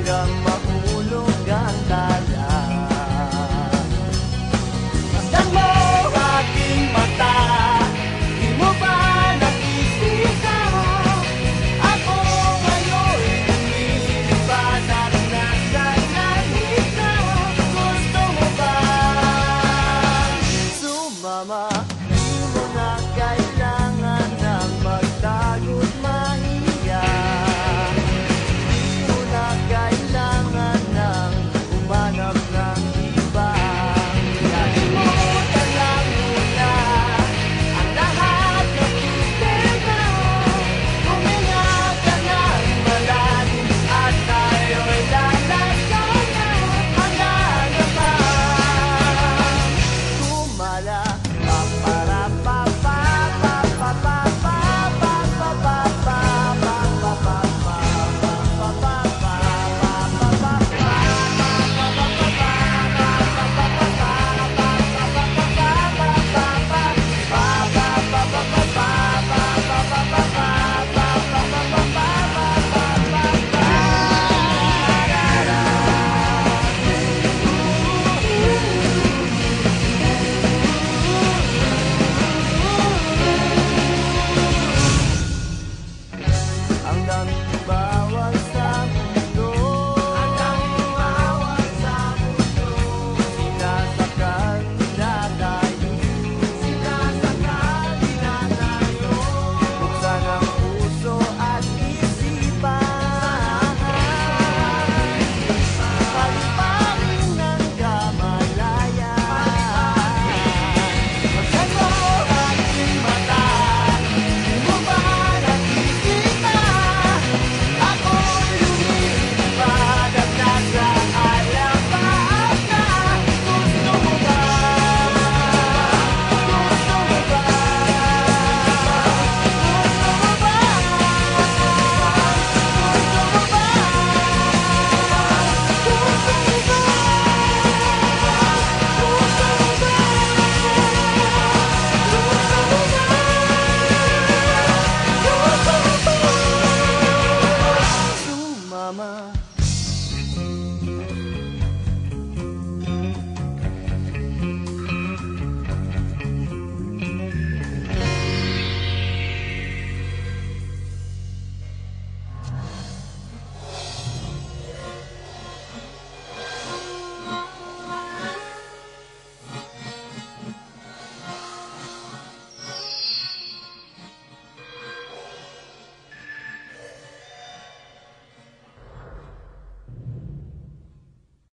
hanggang mama.